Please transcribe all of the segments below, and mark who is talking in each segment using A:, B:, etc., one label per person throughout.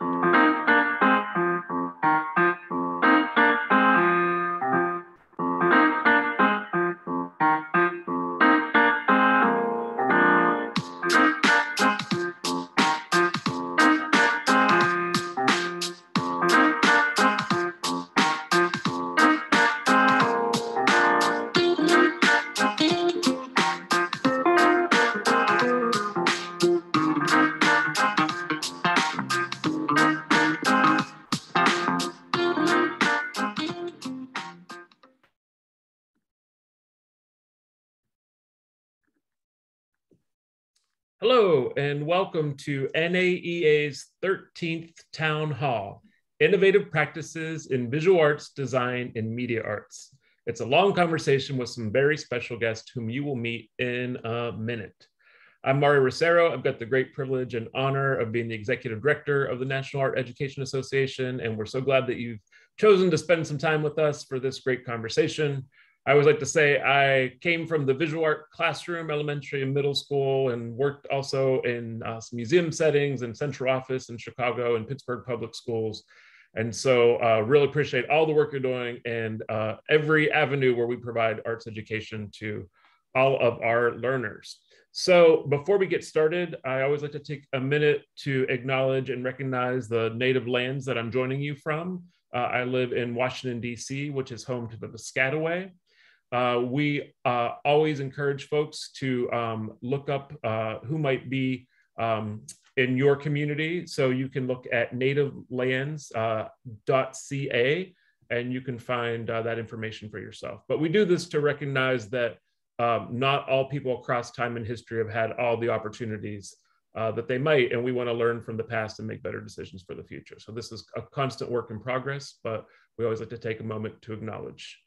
A: Bye. And welcome to NAEA's 13th Town Hall, Innovative Practices in Visual Arts, Design, and Media Arts. It's a long conversation with some very special guests whom you will meet in a minute. I'm Mario Rossero. I've got the great privilege and honor of being the Executive Director of the National Art Education Association, and we're so glad that you've chosen to spend some time with us for this great conversation. I always like to say I came from the visual art classroom, elementary and middle school, and worked also in uh, museum settings and central office in Chicago and Pittsburgh public schools. And so uh, really appreciate all the work you're doing and uh, every avenue where we provide arts education to all of our learners. So before we get started, I always like to take a minute to acknowledge and recognize the native lands that I'm joining you from. Uh, I live in Washington, D.C., which is home to the Piscataway. Uh, we uh, always encourage folks to um, look up uh, who might be um, in your community. So you can look at nativelands.ca uh, and you can find uh, that information for yourself. But we do this to recognize that um, not all people across time and history have had all the opportunities that they might, and we want to learn from the past and make better decisions for the future. So this is a constant work in progress, but we always like to take a moment to acknowledge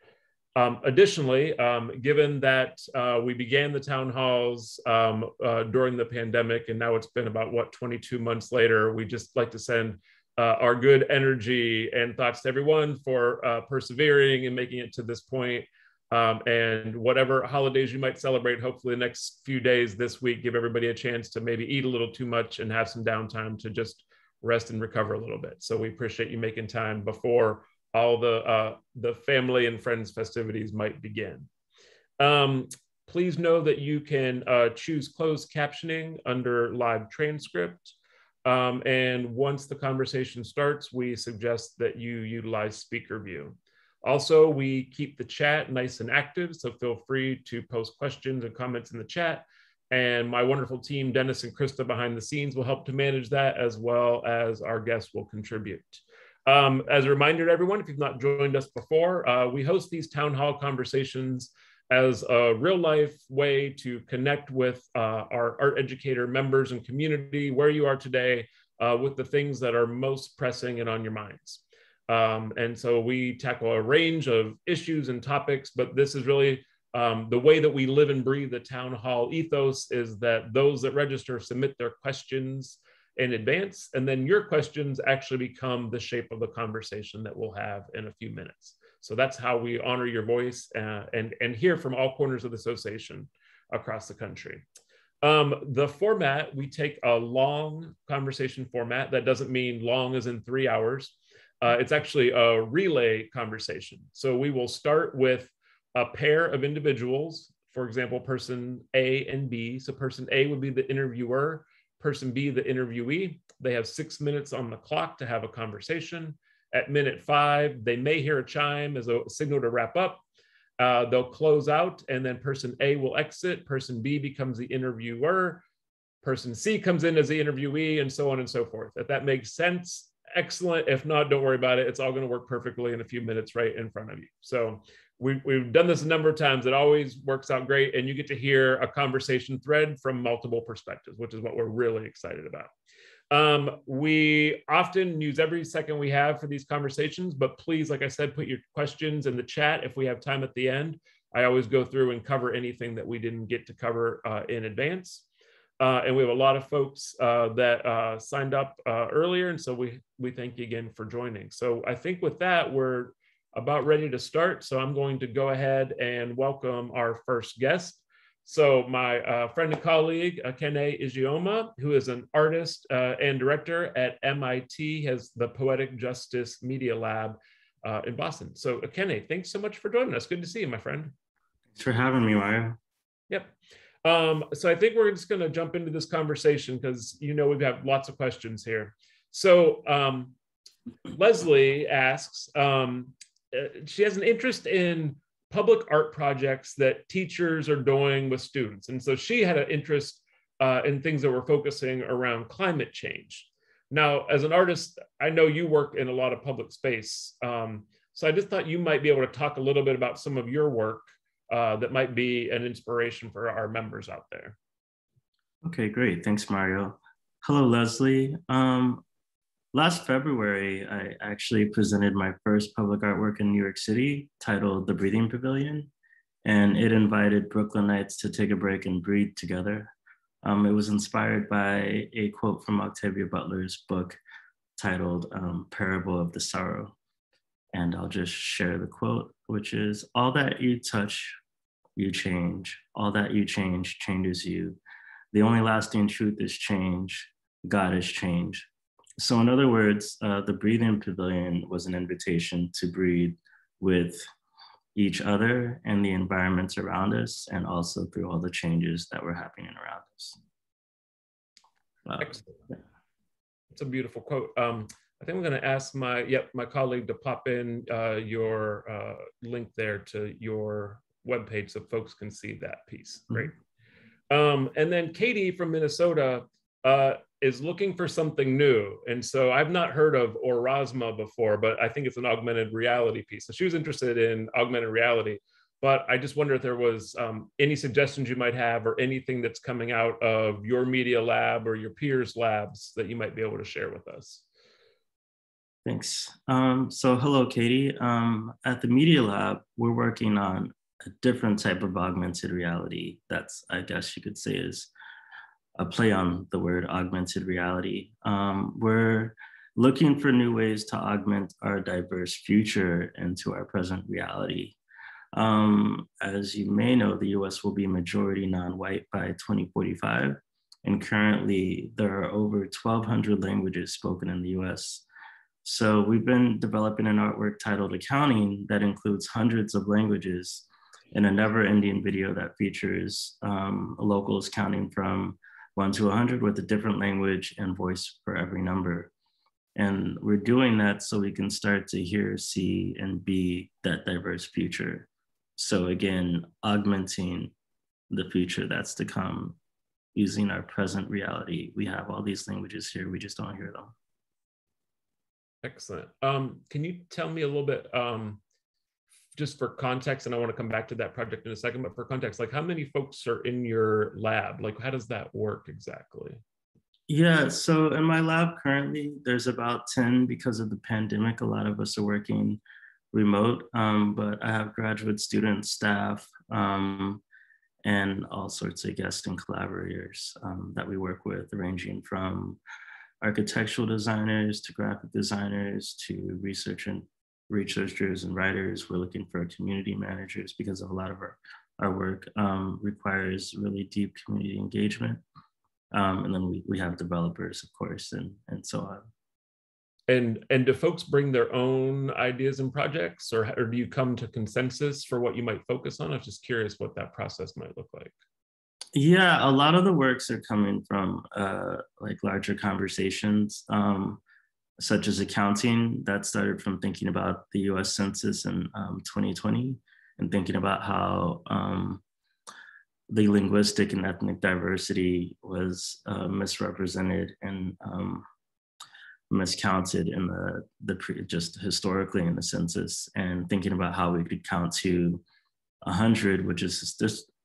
A: um, additionally, um, given that uh, we began the town halls um, uh, during the pandemic, and now it's been about what 22 months later, we just like to send uh, our good energy and thoughts to everyone for uh, persevering and making it to this point. Um, and whatever holidays you might celebrate, hopefully the next few days this week, give everybody a chance to maybe eat a little too much and have some downtime to just rest and recover a little bit. So we appreciate you making time before all the uh, the family and friends festivities might begin. Um, please know that you can uh, choose closed captioning under live transcript. Um, and once the conversation starts, we suggest that you utilize speaker view. Also, we keep the chat nice and active, so feel free to post questions and comments in the chat. And my wonderful team, Dennis and Krista behind the scenes, will help to manage that as well as our guests will contribute. Um, as a reminder to everyone, if you've not joined us before, uh, we host these town hall conversations as a real life way to connect with uh, our art educator members and community where you are today uh, with the things that are most pressing and on your minds. Um, and so we tackle a range of issues and topics, but this is really um, the way that we live and breathe the town hall ethos is that those that register submit their questions in advance. And then your questions actually become the shape of the conversation that we'll have in a few minutes. So that's how we honor your voice uh, and, and hear from all corners of the association across the country. Um, the format, we take a long conversation format. That doesn't mean long as in three hours. Uh, it's actually a relay conversation. So we will start with a pair of individuals, for example, person A and B. So person A would be the interviewer, person B, the interviewee. They have six minutes on the clock to have a conversation. At minute five, they may hear a chime as a signal to wrap up. Uh, they'll close out, and then person A will exit. Person B becomes the interviewer. Person C comes in as the interviewee, and so on and so forth. If that makes sense, excellent. If not, don't worry about it. It's all going to work perfectly in a few minutes right in front of you. So we, we've done this a number of times. It always works out great. And you get to hear a conversation thread from multiple perspectives, which is what we're really excited about. Um, we often use every second we have for these conversations, but please, like I said, put your questions in the chat if we have time at the end. I always go through and cover anything that we didn't get to cover uh, in advance. Uh, and we have a lot of folks uh, that uh, signed up uh, earlier. And so we, we thank you again for joining. So I think with that, we're about ready to start. So I'm going to go ahead and welcome our first guest. So my uh, friend and colleague, Ekene Ijeoma, who is an artist uh, and director at MIT, has the Poetic Justice Media Lab uh, in Boston. So Ekene, thanks so much for joining us. Good to see you, my friend.
B: Thanks for having me, Mario.
A: Yep. Um, so I think we're just going to jump into this conversation because you know we've got lots of questions here. So um, Leslie asks, um, uh, she has an interest in public art projects that teachers are doing with students. And so she had an interest uh, in things that were focusing around climate change. Now, as an artist, I know you work in a lot of public space. Um, so I just thought you might be able to talk a little bit about some of your work uh, that might be an inspiration for our members out there.
B: Okay, great. Thanks, Mario. Hello, Leslie. Um, Last February, I actually presented my first public artwork in New York City titled The Breathing Pavilion, and it invited Brooklynites to take a break and breathe together. Um, it was inspired by a quote from Octavia Butler's book titled um, Parable of the Sower. And I'll just share the quote, which is All that you touch, you change. All that you change changes you. The only lasting truth is change. God is change. So, in other words, uh, the breathing pavilion was an invitation to breathe with each other and the environments around us, and also through all the changes that were happening around us.
A: Uh, Excellent. Yeah. It's a beautiful quote. Um, I think I'm going to ask my yep my colleague to pop in uh, your uh, link there to your webpage so folks can see that piece. Mm-hmm. Great. Um, and then Katie from Minnesota uh, is looking for something new. And so I've not heard of Aurasma before, but I think it's an augmented reality piece. So she was interested in augmented reality. But I just wonder if there was um, any suggestions you might have or anything that's coming out of your media lab or your peers' labs that you might be able to share with us.
B: Thanks. Um, so hello, Katie. Um, at the Media Lab, we're working on a different type of augmented reality. That's, I guess you could say, is a play on the word augmented reality. Um, we're looking for new ways to augment our diverse future into our present reality. Um, as you may know, the US will be majority non-white by 2045. And currently there are over 1200 languages spoken in the US. So we've been developing an artwork titled A Counting that includes hundreds of languages in a never ending video that features um, locals counting from one to 100 with a different language and voice for every number. And we're doing that so we can start to hear, see, and be that diverse future. So, again, augmenting the future that's to come using our present reality. We have all these languages here, we just don't hear them.
A: Excellent. Um, can you tell me a little bit um, just for context, and I want to come back to that project in a second, but for context, like how many folks are in your lab? Like, how does that work exactly?
B: Yeah, so in my lab currently, there's about 10 because of the pandemic. A lot of us are working remote, um, but I have graduate students, staff, um, and all sorts of guests and collaborators um, that we work with, ranging from architectural designers to graphic designers to research and researchers and writers. We're looking for community managers because of a lot of our, our work um, requires really deep community engagement. Um, and then we, we have developers, of course, and, and so on.
A: And, and do folks bring their own ideas and projects or, or do you come to consensus for what you might focus on? I'm just curious what that process might look like.
B: Yeah, a lot of the works are coming from uh, like larger conversations. Um, such as A Counting, that started from thinking about the US Census in um, 2020 and thinking about how um, the linguistic and ethnic diversity was uh, misrepresented and um, miscounted in the, the pre, just historically in the census and thinking about how we could count to 100, which is,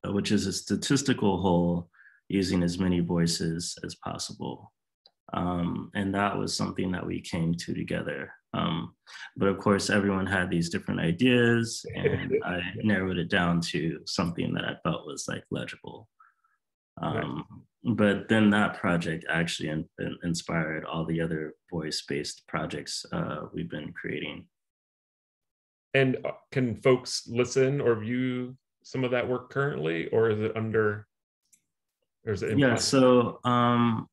B: which is a statistical whole using as many voices as possible. Um, and that was something that we came to together. Um, but of course, everyone had these different ideas, and I narrowed it down to something that I felt was like legible. Um, right. But then that project actually in, in inspired all the other voice based projects uh, we've been creating.
A: And uh, can folks listen or view some of that work currently, or is it under? Or is it
B: yeah. So um,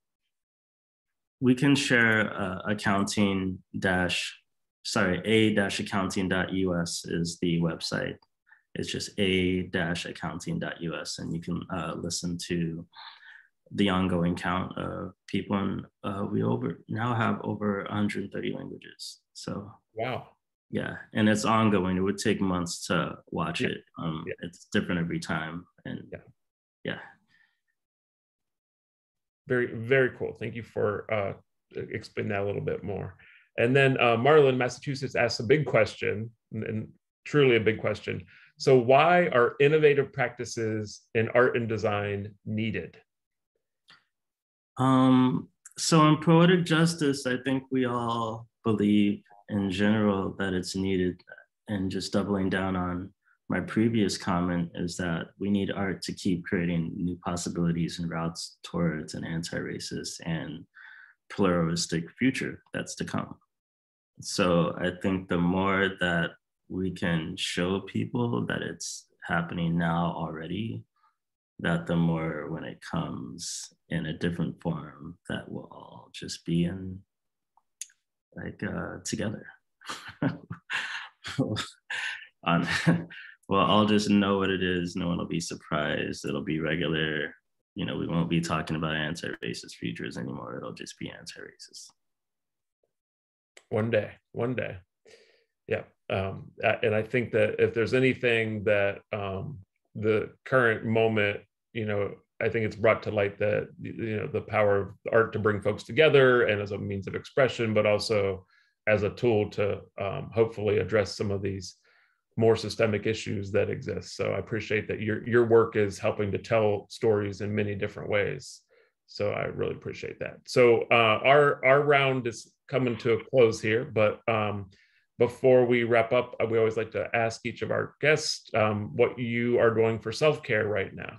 B: we can share uh, accounting dash sorry a dash accounting.us is the website. It's just a dash accounting.us, and you can uh, listen to the ongoing count of people and uh, we over now have over 130 languages so
A: wow
B: yeah and it's ongoing it would take months to watch yeah. it um yeah. it's different every time and yeah yeah
A: very very cool. Thank you for uh explaining that a little bit more. And then uh, marlon massachusetts asks a big question and, and truly a big question. So why are innovative practices in art and design needed?
B: Um, so in poetic justice, I think we all believe in general that it's needed. And just doubling down on my previous comment is that we need art to keep creating new possibilities and routes towards an anti-racist and pluralistic future that's to come. So I think the more that we can show people that it's happening now already, that the more when it comes in a different form that we'll all just be in like uh, together on well i'll just know what it is. No one will be surprised. It'll be regular. You know we won't be talking about anti-racist futures anymore. It'll just be anti-racist.
A: One day one day. Yeah um, and i think that if there's anything that um, the current moment, you know, I think it's brought to light that you know the power of art to bring folks together and as a means of expression, but also as a tool to um, hopefully address some of these more systemic issues that exist. So I appreciate that your your work is helping to tell stories in many different ways. So I really appreciate that. So uh, our our round is coming to a close here, but um, before we wrap up, uh, we always like to ask each of our guests um, what you are doing for self care right now.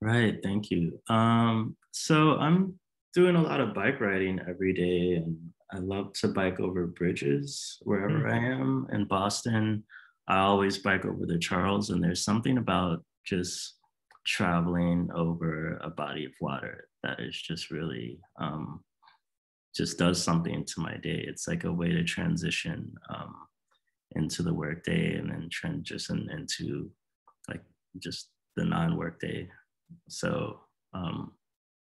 B: Right, thank you. Um, so I'm doing a lot of bike riding every day, and I love to bike over bridges wherever mm-hmm. I am in Boston. I always bike over the Charles, and there's something about just traveling over a body of water that is just really um, just does something to my day. It's like a way to transition um, into the workday and then transition into like just the non-work day. So um,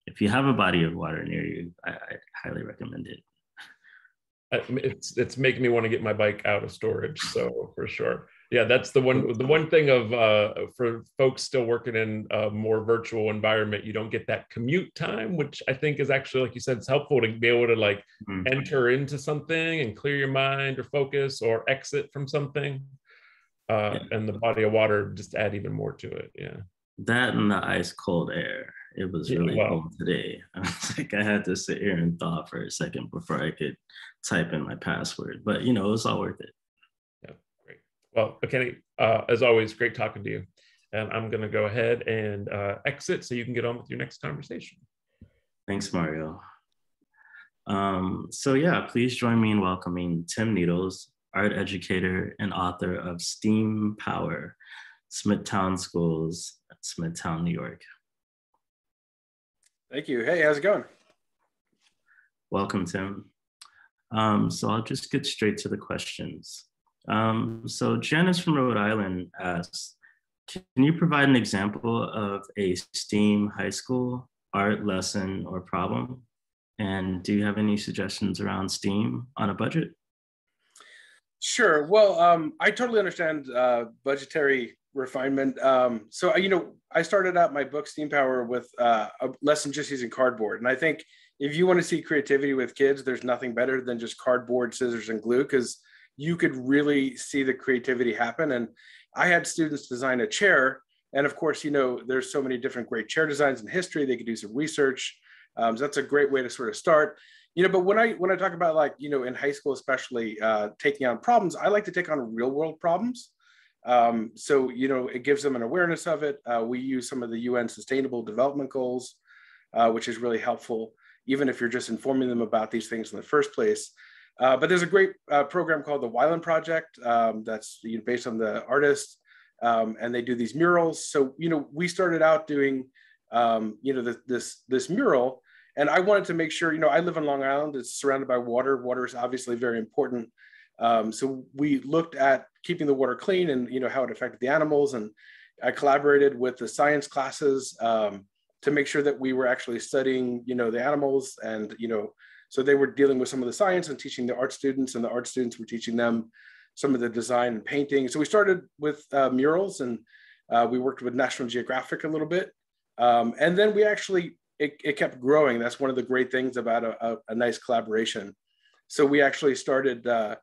B: if you have a body of water near you, I, I highly recommend it.
A: It's it's making me want to get my bike out of storage. So for sure yeah that's the one the one thing of uh, for folks still working in a more virtual environment you don't get that commute time which i think is actually like you said it's helpful to be able to like mm-hmm. enter into something and clear your mind or focus or exit from something uh, yeah. and the body of water just add even more to it yeah
B: that and the ice cold air it was really yeah, cold today i was like i had to sit here and thaw for a second before i could type in my password but you know it was all worth it Yeah, great.
A: well, Kenny, uh, as always, great talking to you. And I'm going to go ahead and uh, exit so you can get on with your next conversation.
B: Thanks, Mario. Um, so yeah, please join me in welcoming Tim Needles, art educator and author of Steam Power, Smithtown Schools, Smithtown, New York.
C: Thank you. Hey, how's it going?
B: Welcome, Tim. Um, so I'll just get straight to the questions. Um, so Janice from Rhode Island asks, can you provide an example of a STEAM high school art lesson or problem? And do you have any suggestions around STEAM on a budget?
C: Sure. Well, um, I totally understand uh, budgetary refinement. Um, so, you know, I started out my book Steam Power with uh, a lesson just using cardboard. And I think if you want to see creativity with kids, there's nothing better than just cardboard, scissors, and glue because you could really see the creativity happen. And I had students design a chair. And of course, you know, there's so many different great chair designs in history. They could do some research. Um, so that's a great way to sort of start. You know, but when I when I talk about like you know in high school especially uh, taking on problems, I like to take on real world problems. Um, so you know it gives them an awareness of it. Uh, we use some of the UN Sustainable Development Goals, uh, which is really helpful, even if you're just informing them about these things in the first place. Uh, but there's a great uh, program called the Wyland Project um, that's based on the artist um, and they do these murals. So you know, we started out doing um, you know the, this this mural, and I wanted to make sure you know I live in Long Island. It's surrounded by water. Water is obviously very important. Um, so we looked at keeping the water clean and you know how it affected the animals, and I collaborated with the science classes um, to make sure that we were actually studying you know the animals and you know so they were dealing with some of the science and teaching the art students, and the art students were teaching them some of the design and painting. So we started with uh, murals, and uh, we worked with National Geographic a little bit, um, and then we actually it, it, kept growing. That's one of the great things about a, a, a nice collaboration. So we actually started uh,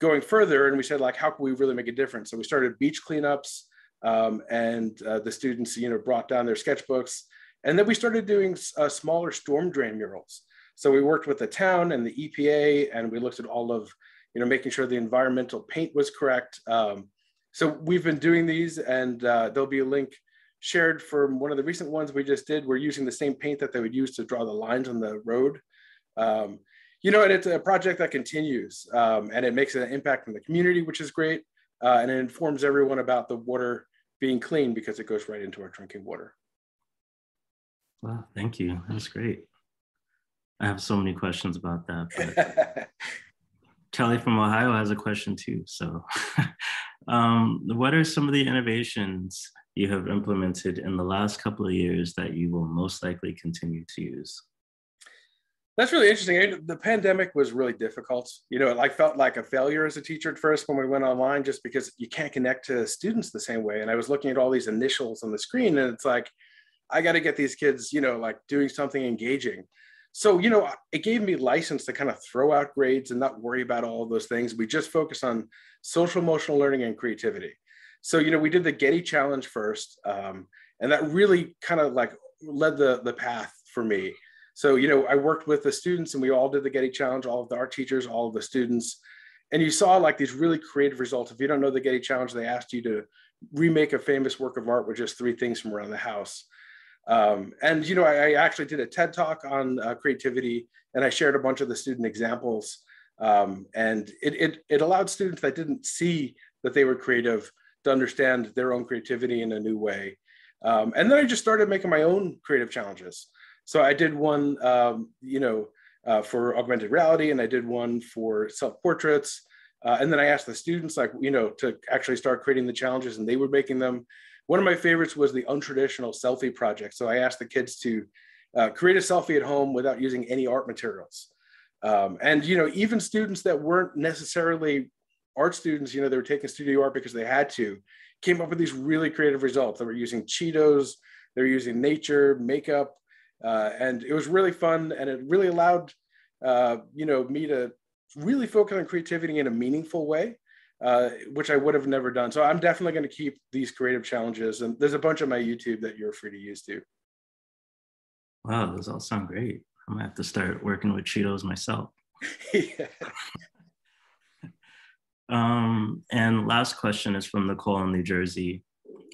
C: going further, and we said like, how can we really make a difference? So we started beach cleanups, um, and uh, the students, you know, brought down their sketchbooks, and then we started doing uh, smaller storm drain murals. So we worked with the town and the EPA, and we looked at all of, you know, making sure the environmental paint was correct. Um, so we've been doing these, and uh, there'll be a link shared from one of the recent ones we just did. We're using the same paint that they would use to draw the lines on the road. Um, you know, and it's a project that continues, um, and it makes an impact in the community, which is great, uh, and it informs everyone about the water being clean because it goes right into our drinking water.
B: Wow, thank you. That's great. I have so many questions about that. But Kelly from Ohio has a question too. So, um, what are some of the innovations you have implemented in the last couple of years that you will most likely continue to use?
C: That's really interesting. The pandemic was really difficult. You know, it like felt like a failure as a teacher at first when we went online, just because you can't connect to students the same way. And I was looking at all these initials on the screen, and it's like, I got to get these kids, you know, like doing something engaging so you know it gave me license to kind of throw out grades and not worry about all of those things we just focus on social emotional learning and creativity so you know we did the getty challenge first um, and that really kind of like led the the path for me so you know i worked with the students and we all did the getty challenge all of the art teachers all of the students and you saw like these really creative results if you don't know the getty challenge they asked you to remake a famous work of art with just three things from around the house um, and you know, I, I, actually did a TED talk on uh, creativity, and I shared a bunch of the student examples. Um, and it, it it allowed students that didn't see that they were creative to understand their own creativity in a new way. Um, and then I just started making my own creative challenges. So I did one, um, you know, uh, for augmented reality, and I did one for self portraits. Uh, and then I asked the students, like, you know, to actually start creating the challenges, and they were making them. One of my favorites was the untraditional selfie project. So I asked the kids to uh, create a selfie at home without using any art materials. Um, and, you know, even students that weren't necessarily art students, you know, they were taking studio art because they had to, came up with these really creative results. They were using Cheetos, they were using nature, makeup, uh, and it was really fun. And it really allowed, uh, you know, me to really focus on creativity in a meaningful way uh, which I would have never done. So I'm definitely going to keep these creative challenges. And there's a bunch on my YouTube that you're free to use too.
B: Wow, those all sound great. I'm gonna have to start working with Cheetos myself. yeah. um, and last question is from Nicole in New Jersey.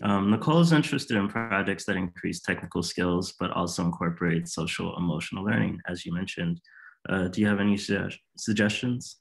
B: Um, Nicole is interested in projects that increase technical skills, but also incorporate social emotional learning, as you mentioned. Uh, do you have any su suggestions?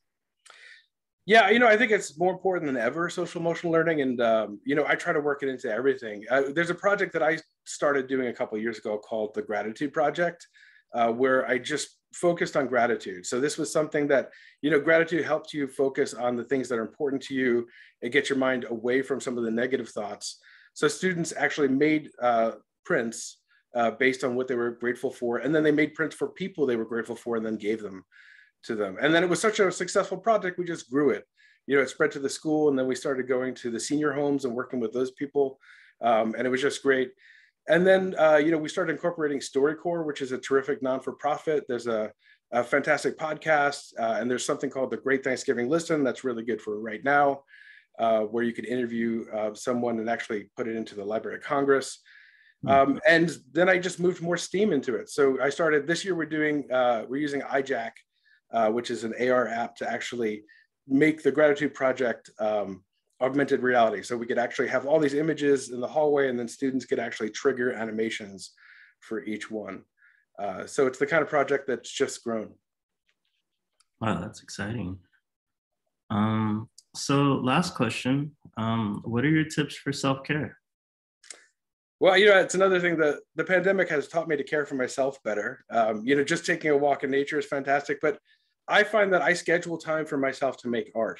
C: Yeah, you know, I think it's more important than ever social emotional learning, and um, you know, I try to work it into everything. Uh, there's a project that I started doing a couple years ago called the Gratitude Project, uh, where I just focused on gratitude. So this was something that you know, gratitude helped you focus on the things that are important to you and get your mind away from some of the negative thoughts. So students actually made uh, prints uh, based on what they were grateful for, and then they made prints for people they were grateful for, and then gave them to them. And then it was such a successful project, we just grew it. You know, it spread to the school, and then we started going to the senior homes and working with those people. Um, and it was just great. And then, uh, you know, we started incorporating StoryCorps, which is a terrific non for profit. There's a, a fantastic podcast, uh, and there's something called the Great Thanksgiving Listen that's really good for right now, uh, where you could interview uh, someone and actually put it into the Library of Congress. Hmm. Um, and then I just moved more steam into it. So I started this year. We're doing uh, we're using iJack, uh, which is an AR app to actually make the gratitude project um, augmented reality. So we could actually have all these images in the hallway and then students could actually trigger animations for each one. Uh, so it's the kind of project that's just grown.
B: Wow, that's exciting. Um, so last question, um, what are your tips for self-care?
C: Well, you know, it's another thing that the pandemic has taught me to care for myself better. Um, you know, just taking a walk in nature is fantastic, but I find that I schedule time for myself to make art.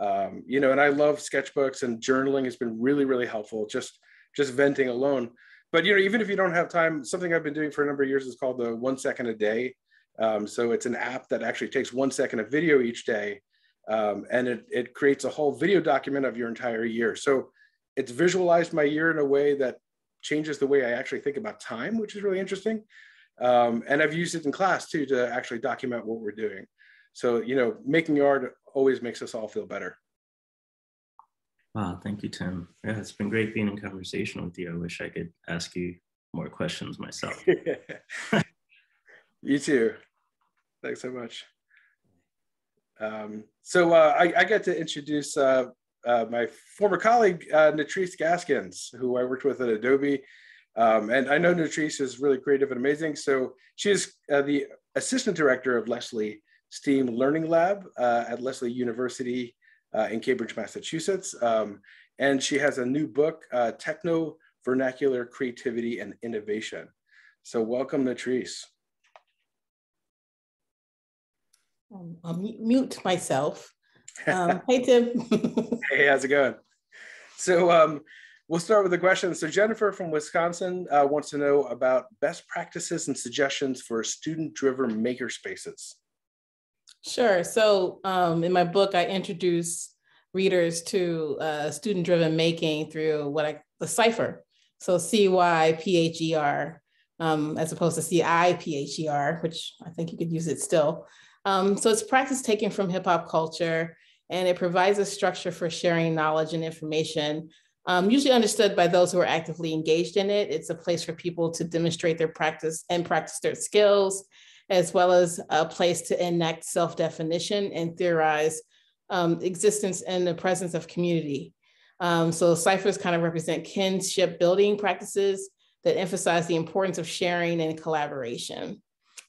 C: Um, you know, and I love sketchbooks and journaling has been really, really helpful. Just just venting alone. But you know, even if you don't have time, something I've been doing for a number of years is called the one second a day. Um, so it's an app that actually takes one second of video each day, um, and it it creates a whole video document of your entire year. So it's visualized my year in a way that changes the way I actually think about time, which is really interesting. Um, and I've used it in class too to actually document what we're doing. So, you know, making art always makes us all feel better.
B: Wow, thank you, Tim. Yeah, it's been great being in conversation with you. I wish I could ask you more questions myself.
C: you too. Thanks so much. Um, so uh, I, I, get to introduce uh, uh, my former colleague, uh, Nettrice Gaskins, who I worked with at Adobe. Um, and I know Nettrice is really creative and amazing. So she is uh, the assistant director of Lesley STEAM Learning Lab uh, at Lesley University uh, in Cambridge, Massachusetts. Um, and she has a new book, Techno Vernacular Creativity and Innovation. So welcome, Nettrice.
D: Um, I'll mute myself. Um, hey, Tim.
C: hey, how's it going? So um, we'll start with the question. So Jennifer from Wisconsin uh, wants to know about best practices and suggestions for student-driven makerspaces.
D: Sure. So um, in my book, I introduce readers to uh, student-driven making through what I the cipher. So C Y P H E R, um, as opposed to C I P H E R, which I think you could use it still. Um, so it's practice taken from hip hop culture and it provides a structure for sharing knowledge and information, um, usually understood by those who are actively engaged in it. It's a place for people to demonstrate their practice and practice their skills, as well as a place to enact self-definition and theorize um, existence and the presence of community. Um, so ciphers kind of represent kinship building practices that emphasize the importance of sharing and collaboration.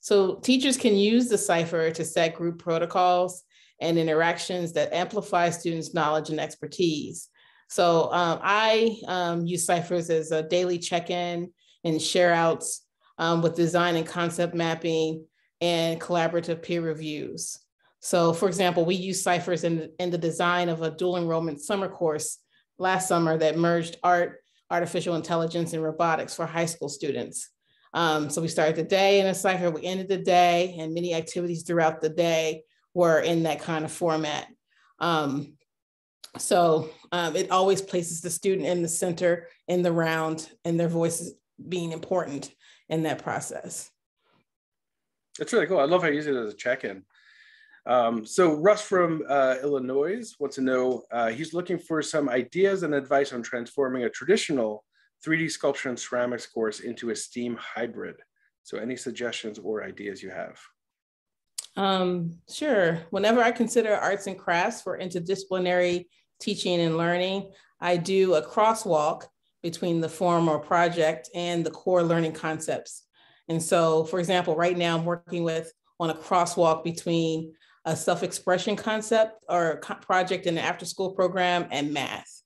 D: So teachers can use the cipher to set group protocols and interactions that amplify students' knowledge and expertise. So um, I um, use ciphers as a daily check-in and share outs um, with design and concept mapping and collaborative peer reviews. So for example, we use ciphers in, in the design of a dual enrollment summer course last summer that merged art, artificial intelligence, and robotics for high school students. Um, so we started the day in a cipher, we ended the day, and many activities throughout the day were in that kind of format. Um, so um, it always places the student in the center, in the round, and their voices being important in that process.
C: That's really cool. I love how you use it as a check-in. Um, so Russ from uh, Illinois wants to know, uh, he's looking for some ideas and advice on transforming a traditional 3D sculpture and ceramics course into a STEAM hybrid. So any suggestions or ideas you have?
D: Um, sure. Whenever I consider arts and crafts for interdisciplinary teaching and learning, I do a crosswalk between the form or project and the core learning concepts. And so, for example, right now I'm working with on a crosswalk between a self-expression concept or project in the after school program and math.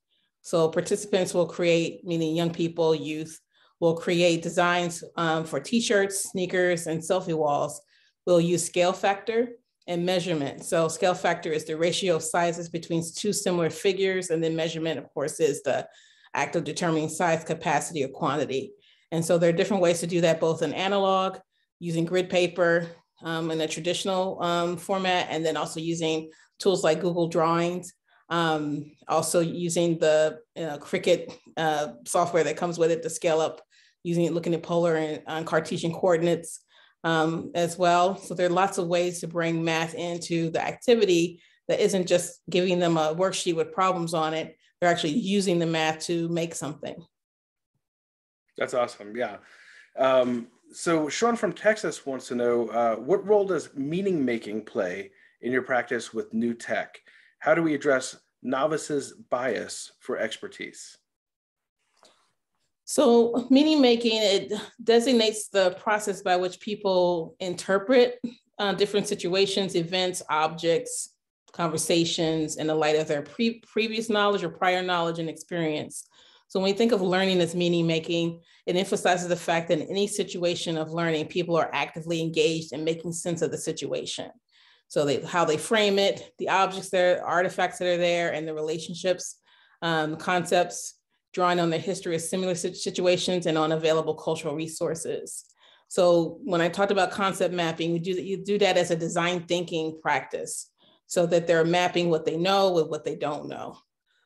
D: So participants will create, meaning young people, youth, will create designs um, for t-shirts, sneakers, and selfie walls We'll use scale factor and measurement. So scale factor is the ratio of sizes between two similar figures. And then measurement, of course, is the act of determining size, capacity, or quantity. And so there are different ways to do that, both in analog, using grid paper um, in a traditional um, format, and then also using tools like Google Drawings, um, also using the uh, Cricut uh, software that comes with it to scale up, using it, looking at polar and, and Cartesian coordinates, um, as well. So there are lots of ways to bring math into the activity that isn't just giving them a worksheet with problems on it. They're actually using the math to make something.
C: That's awesome. Yeah. Um, so Sean from Texas wants to know uh, what role does meaning making play in your practice with new tech? How do we address novices' bias for expertise?
D: So meaning making, it designates the process by which people interpret uh, different situations, events, objects, conversations in the light of their pre- previous knowledge or prior knowledge and experience. So when we think of learning as meaning making, it emphasizes the fact that in any situation of learning, people are actively engaged in making sense of the situation. So they, how they frame it, the objects there, artifacts that are there, and the relationships, um, concepts, drawing on the history of similar situations and on available cultural resources. So when I talked about concept mapping, you do, you do that as a design thinking practice so that they're mapping what they know with what they don't know.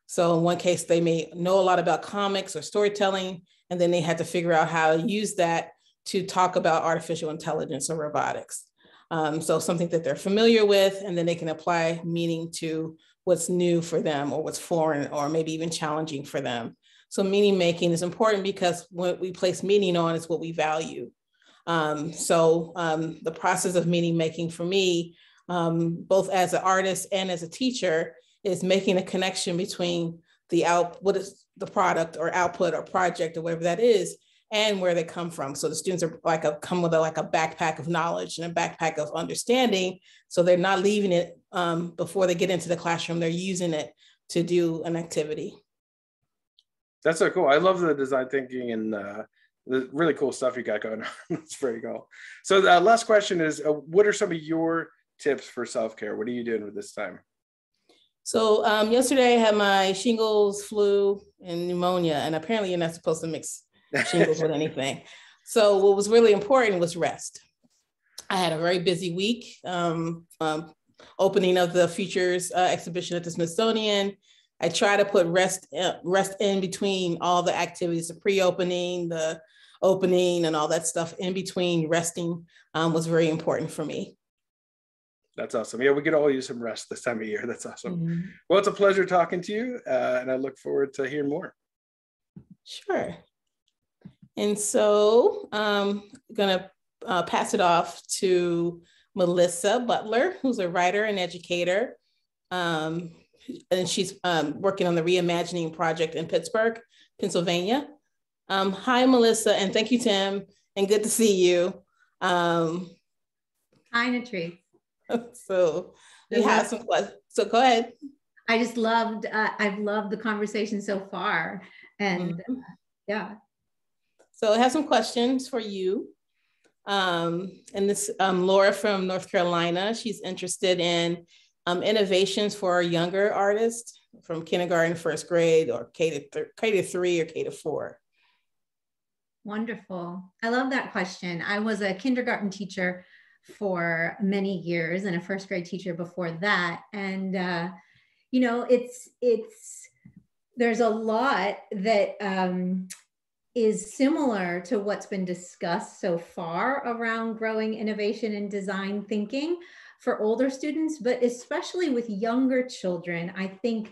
D: So in one case, they may know a lot about comics or storytelling, and then they had to figure out how to use that to talk about artificial intelligence or robotics. Um, so something that they're familiar with, and then they can apply meaning to what's new for them or what's foreign or maybe even challenging for them. So meaning making is important because what we place meaning on is what we value. Um, so um, the process of meaning making for me, um, both as an artist and as a teacher, is making a connection between the out what is the product or output or project or whatever that is and where they come from. So the students are like a come with a, like a backpack of knowledge and a backpack of understanding. So they're not leaving it um, before they get into the classroom. They're using it to do an activity.
C: That's so cool. I love the design thinking and uh, the really cool stuff you got going on. That's very cool. So the last question is, uh, what are some of your tips for self-care? What are you doing with this time?
D: So um, yesterday I had my shingles, flu, and pneumonia, and apparently you're not supposed to mix shingles with anything. So what was really important was rest. I had a very busy week. Um, um, opening of the Futures uh, exhibition at the Smithsonian. I try to put rest uh, rest in between all the activities, the pre-opening, the opening, and all that stuff in between. Resting um, was very important for me.
C: That's awesome. Yeah, we could all use some rest this time of year. That's awesome. Mm-hmm. Well, it's a pleasure talking to you, uh, and I look forward to hearing more.
D: Sure. And so I'm um, gonna uh, pass it off to Melissa Butler, who's a writer and educator. Um, and she's um, working on the Reimagining Project in Pittsburgh, Pennsylvania. Um, hi, Melissa, and thank you, Tim, and good to see you. Um,
E: hi, Natri.
D: so we have some questions. So go ahead.
E: I just loved, uh, I've loved the conversation so far. And mm-hmm. yeah.
D: So I have some questions for you. Um, and this um, Laura from North Carolina, she's interested in um, innovations for younger artists from kindergarten, first grade, or K to, K to three or K to four.
E: Wonderful. I love that question. I was a kindergarten teacher for many years and a first grade teacher before that. And, uh, you know, it's, it's, there's a lot that um, is similar to what's been discussed so far around growing innovation and design thinking for older students, but especially with younger children. I think,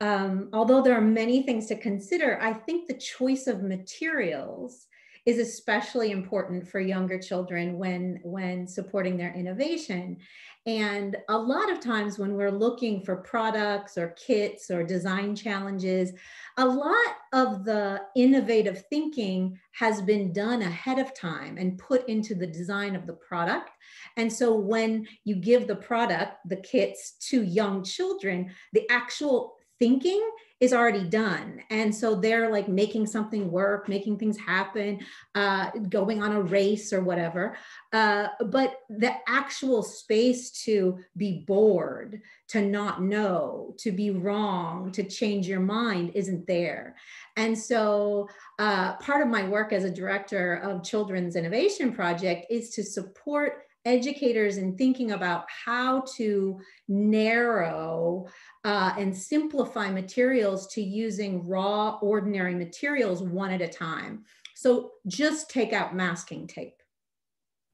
E: um, although there are many things to consider, I think the choice of materials is especially important for younger children when when supporting their innovation. And a lot of times when we're looking for products or kits or design challenges a lot of the innovative thinking has been done ahead of time and put into the design of the product. And so when you give the product the kits to young children the actual thinking is already done. And so they're like making something work, making things happen, uh, going on a race or whatever. Uh, but the actual space to be bored, to not know, to be wrong, to change your mind isn't there. And so uh, part of my work as a director of Children's Innovation Project is to support educators in thinking about how to narrow uh, and simplify materials to using raw, ordinary materials one at a time. So just take out masking tape.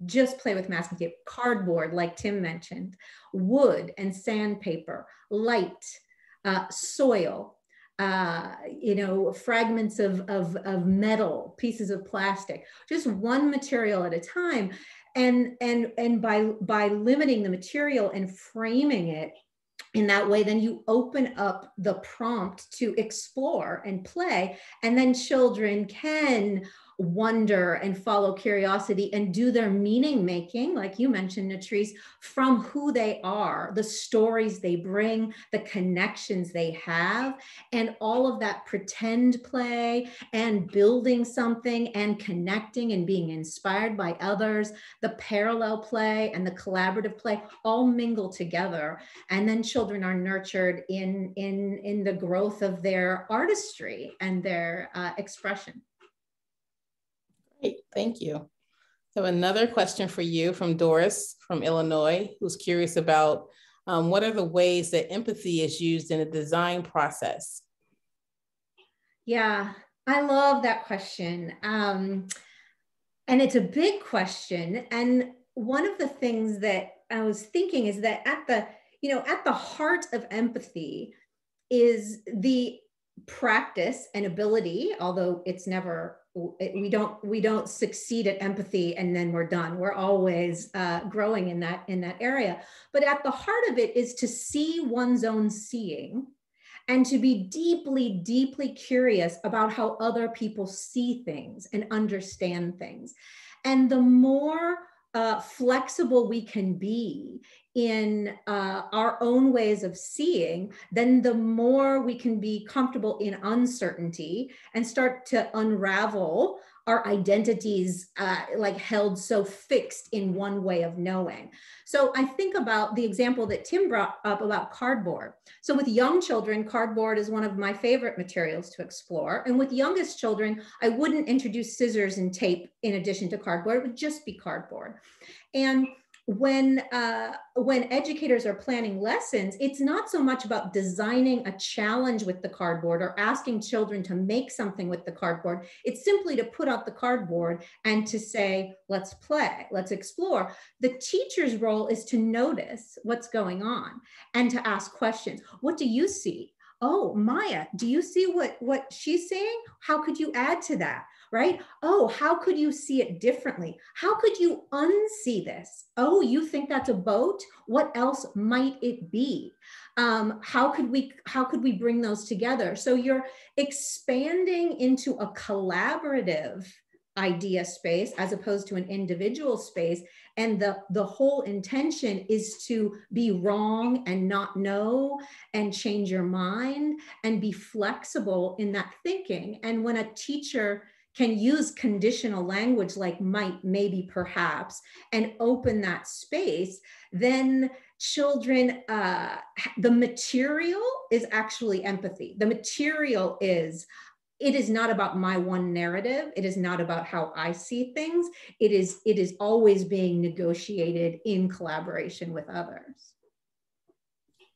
E: Just play with masking tape, cardboard, like Tim mentioned, wood and sandpaper, light, uh, soil, uh, you know, fragments of, of, of metal, pieces of plastic, just one material at a time and and and by by limiting the material and framing it in that way then you open up the prompt to explore and play. And then children can wonder and follow curiosity and do their meaning making, like you mentioned, Nettrice, from who they are, the stories they bring, the connections they have, and all of that pretend play and building something and connecting and being inspired by others, the parallel play and the collaborative play all mingle together. And then children are nurtured in, in, in the growth of their artistry and their uh, expression.
D: Great, thank you. So another question for you from Doris from Illinois, who's curious about um, what are the ways that empathy is used in the design process?
E: Yeah, I love that question. Um, and it's a big question. And one of the things that I was thinking is that at the, you know, at the heart of empathy is the practice and ability, although it's never we don't we don't succeed at empathy and then we're done. We're always uh, growing in that in that area. But at the heart of it is to see one's own seeing and to be deeply deeply curious about how other people see things and understand things. And the more uh, flexible we can be in uh, our own ways of seeing, then the more we can be comfortable in uncertainty and start to unravel our identities uh, like held so fixed in one way of knowing. So I think about the example that Tim brought up about cardboard. So with young children, cardboard is one of my favorite materials to explore. And with youngest children, I wouldn't introduce scissors and tape in addition to cardboard, it would just be cardboard. And when uh, when educators are planning lessons, it's not so much about designing a challenge with the cardboard or asking children to make something with the cardboard. It's simply to put out the cardboard and to say, let's play, let's explore. The teacher's role is to notice what's going on and to ask questions. What do you see? Oh, Maya, do you see what, what she's saying? How could you add to that? right? Oh, how could you see it differently? How could you unsee this? Oh, you think that's a boat? What else might it be? Um, how could we how could we bring those together? So you're expanding into a collaborative idea space as opposed to an individual space and the the whole intention is to be wrong and not know and change your mind and be flexible in that thinking and when a teacher can use conditional language like might, maybe, perhaps, and open that space, then children, uh, the material is actually empathy. The material is, it is not about my one narrative. It is not about how I see things. It is, it is always being negotiated in collaboration with others.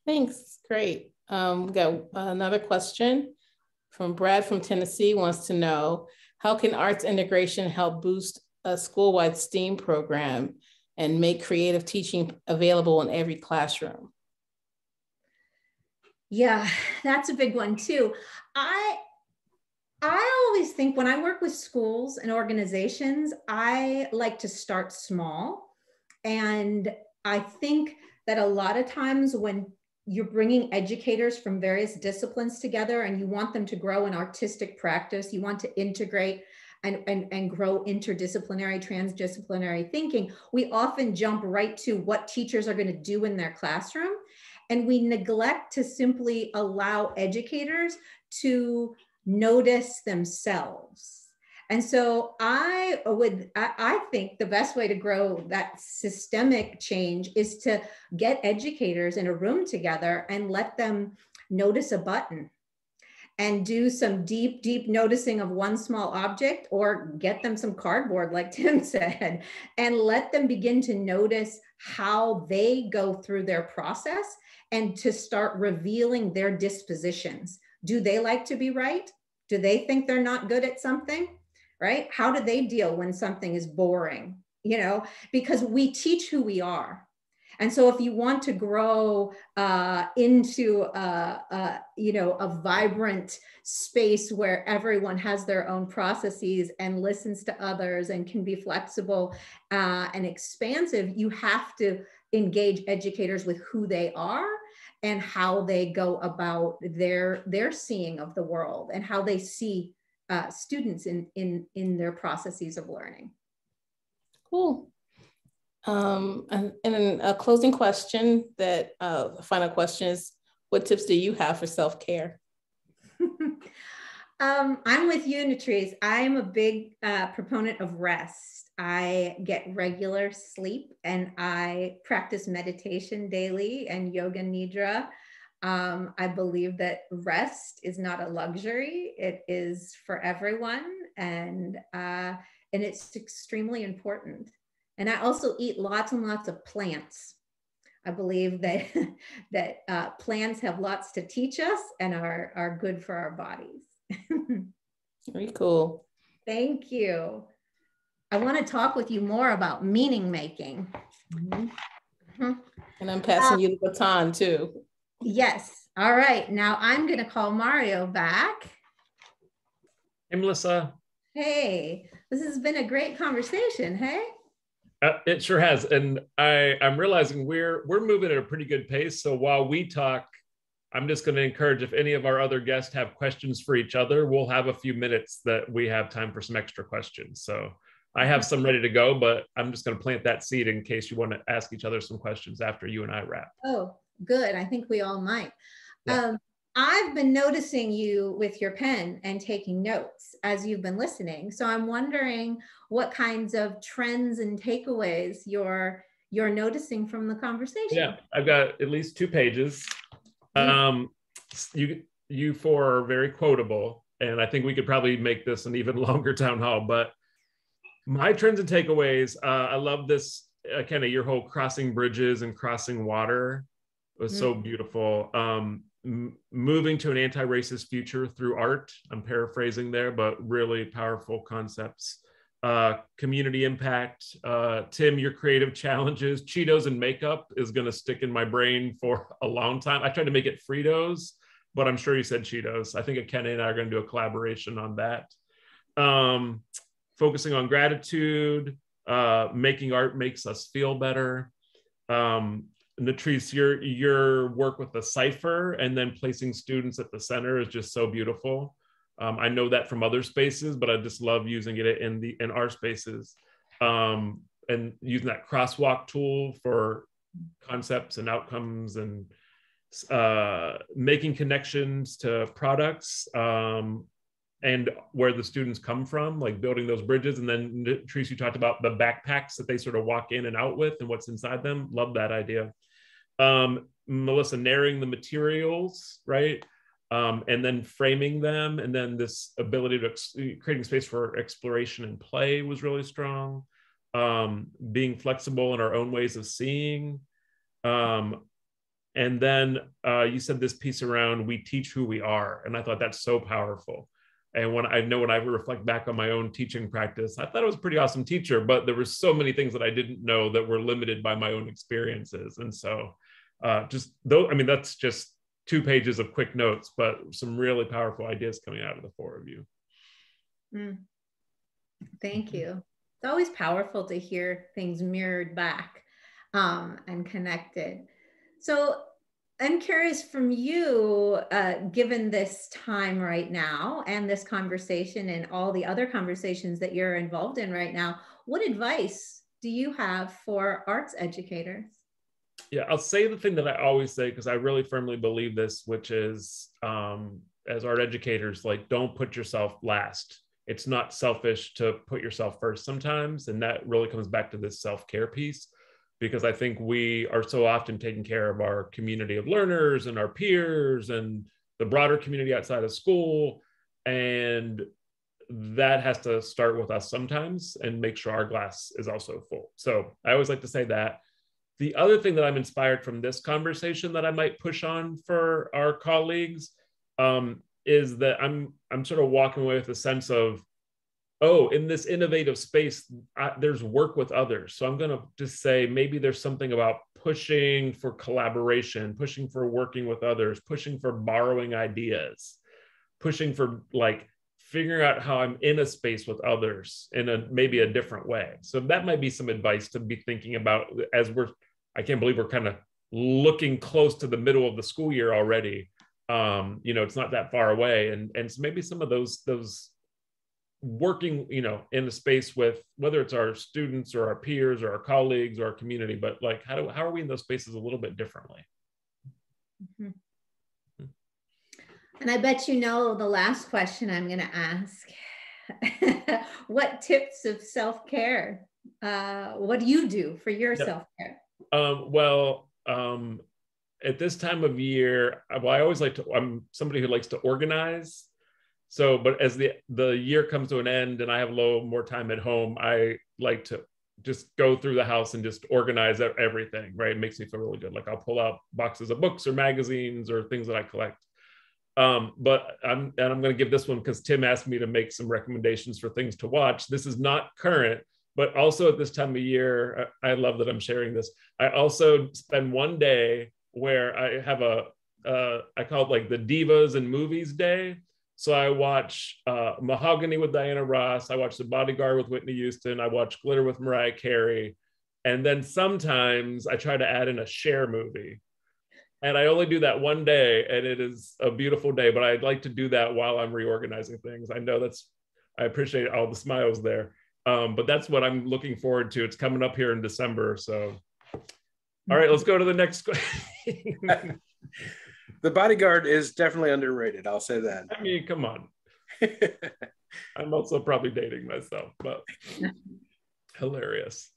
D: Thanks, great. Um, we got another question from Brad from Tennessee wants to know, how can arts integration help boost a school-wide STEAM program and make creative teaching available in every classroom?
E: Yeah, that's a big one too. I I always think when I work with schools and organizations, I like to start small. And I think that a lot of times when you're bringing educators from various disciplines together and you want them to grow in artistic practice. You want to integrate and, and, and grow interdisciplinary, transdisciplinary thinking. We often jump right to what teachers are going to do in their classroom. And we neglect to simply allow educators to notice themselves and so I would, I, think the best way to grow that systemic change is to get educators in a room together and let them notice a button and do some deep, deep noticing of one small object or get them some cardboard, like Tim said, and let them begin to notice how they go through their process and to start revealing their dispositions. Do they like to be right? Do they think they're not good at something? right? How do they deal when something is boring? You know, because we teach who we are. And so, if you want to grow uh, into a, a, you know a vibrant space where everyone has their own processes and listens to others and can be flexible uh, and expansive, you have to engage educators with who they are and how they go about their their seeing of the world and how they see uh, students in, in, in their processes of learning.
D: Cool. Um, and, and a closing question that, uh, final question is, what tips do you have for self-care?
E: Um, I'm with you, Nettrice. I'm a big uh, proponent of rest. I get regular sleep and I practice meditation daily and yoga nidra. Um, I believe that rest is not a luxury; it is for everyone, and uh, and it's extremely important. And I also eat lots and lots of plants. I believe that that uh, plants have lots to teach us and are are good for our bodies.
D: Very cool.
E: Thank you. I want to talk with you more about meaning making. Mm-hmm.
D: Mm-hmm. And I'm passing uh, you the baton too.
E: Yes. All right. Now I'm going to call Mario back.
A: Hey, Melissa.
E: Hey, this has been a great conversation. Hey.
A: Uh, it sure has, and I I'm realizing we're we're moving at a pretty good pace. So while we talk, I'm just going to encourage if any of our other guests have questions for each other, we'll have a few minutes that we have time for some extra questions. So I have some ready to go, but I'm just going to plant that seed in case you want to ask each other some questions after you and I wrap.
E: Oh, good. I think we all might. Yeah. Um, I've been noticing you with your pen and taking notes as you've been listening. So I'm wondering what kinds of trends and takeaways you're you're noticing from the conversation.
A: Yeah, I've got at least two pages. Mm-hmm. Um, you you four are very quotable, and I think we could probably make this an even longer town hall. But my trends and takeaways, uh, I love this uh, kind of your whole crossing bridges and crossing water it was mm-hmm. so beautiful. Um, m- moving to an anti-racist future through art. I'm paraphrasing there, but really powerful concepts. Uh, community impact. Uh, Tim, your creative challenges. Cheetos and makeup is going to stick in my brain for a long time. I tried to make it Fritos, but I'm sure you said Cheetos. I think Ekene and I are going to do a collaboration on that. Um, focusing on gratitude. Uh, making art makes us feel better. Um, Nettrice, your your work with the cipher and then placing students at the center is just so beautiful. Um, I know that from other spaces, but I just love using it in the in our spaces um, and using that crosswalk tool for concepts and outcomes and uh, making connections to products um, and where the students come from, like building those bridges. And then Nettrice, you talked about the backpacks that they sort of walk in and out with and what's inside them. Love that idea um, Melissa narrating the materials, right? Um, and then framing them, and then this ability to ex- creating space for exploration and play was really strong. Um, being flexible in our own ways of seeing. Um, and then uh, you said this piece around we teach who we are, and I thought that's so powerful. And when I know when I reflect back on my own teaching practice, I thought I was a pretty awesome teacher, but there were so many things that I didn't know that were limited by my own experiences. And so uh, just though, I mean, that's just two pages of quick notes, but some really powerful ideas coming out of the four of you.
E: Mm. Thank you. It's always powerful to hear things mirrored back um, and connected. So I'm curious from you, uh, given this time right now and this conversation and all the other conversations that you're involved in right now, what advice do you have for arts educators?
A: Yeah, I'll say the thing that I always say because I really firmly believe this, which is um, as art educators, like don't put yourself last. It's not selfish to put yourself first sometimes, and that really comes back to this self care piece because I think we are so often taking care of our community of learners and our peers and the broader community outside of school, and that has to start with us sometimes and make sure our glass is also full. So I always like to say that the other thing that I'm inspired from this conversation that I might push on for our colleagues um, is that I'm I'm sort of walking away with a sense of, oh, in this innovative space, I, there's work with others. So I'm going to just say maybe there's something about pushing for collaboration, pushing for working with others, pushing for borrowing ideas, pushing for like figuring out how I'm in a space with others in a maybe a different way. So that might be some advice to be thinking about as we're I can't believe we're kind of looking close to the middle of the school year already. Um, you know, it's not that far away, and and so maybe some of those those working you know in a space with whether it's our students or our peers or our colleagues or our community but like how do how are we in those spaces a little bit differently?
E: Mm-hmm. and i bet you know the last question i'm going to ask. What tips of self-care uh, what do you do for your self-care
A: um, well um, at this time of year well i always like to i'm somebody who likes to organize. So but as the the year comes to an end and i have a little more time at home i like to just go through the house and just organize everything right? It makes me feel really good. Like i'll pull out boxes of books or magazines or things that i collect. Um, but i'm and i'm going to give this one because tim asked me to make some recommendations for things to watch. This is not current but also at this time of year i love that i'm sharing this i also spend one day where i have a uh, I call it like the divas and movies day so I watch uh, Mahogany with Diana Ross. I watch The Bodyguard with Whitney Houston. I watch Glitter with Mariah Carey. And then sometimes I try to add in a Cher movie. And I only do that one day, and it is a beautiful day. But I'd like to do that while I'm reorganizing things. I know that's, I appreciate all the smiles there. Um, but that's what I'm looking forward to. It's coming up here in December. So, all right, let's go to the next question.
C: The Bodyguard is definitely underrated. I'll say that.
A: I mean, come on. I'm also probably dating myself, but hilarious.